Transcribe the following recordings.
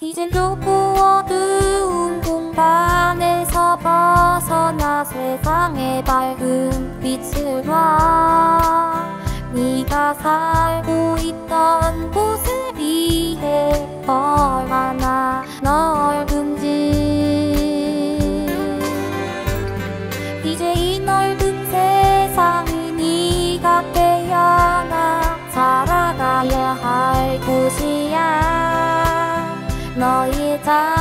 이젠 좁고 어두운 공간에서 벗어나 세상의 밝은 빛을 봐. 네가 살고 있던 곳을 위해 얼마나 넓은지. 이제 이 넓은 세상이 네가 깨어나 살아가야 할 곳이야 너의 작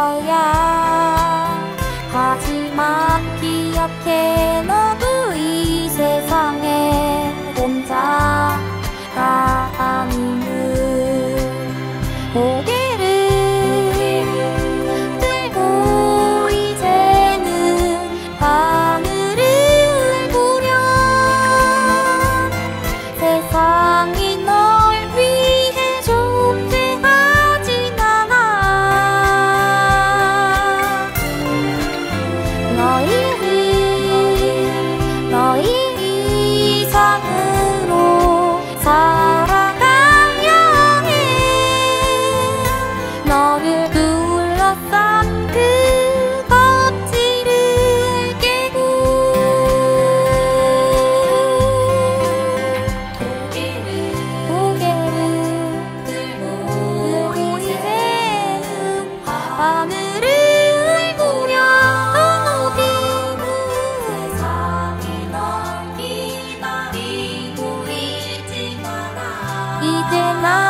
있을 거야 하지만 기억해 너도 이 세상 너희 이상으로 살아가려 해 너를 둘러싼 그 껍질을 깨고 고개를 고개를 들고 이제 하늘을 いてない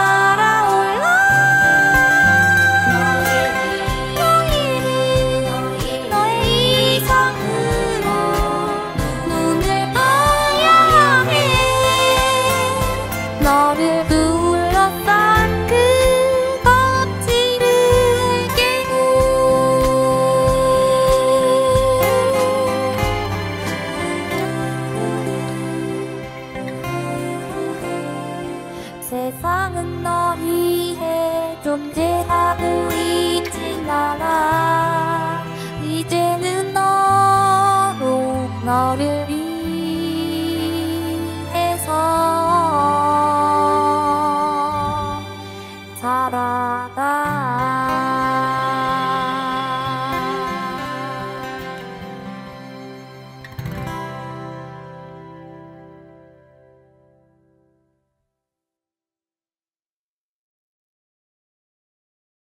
세상은 너희의 존재하고 있진 않아. 이제는 너로 너를 위해서 살아가.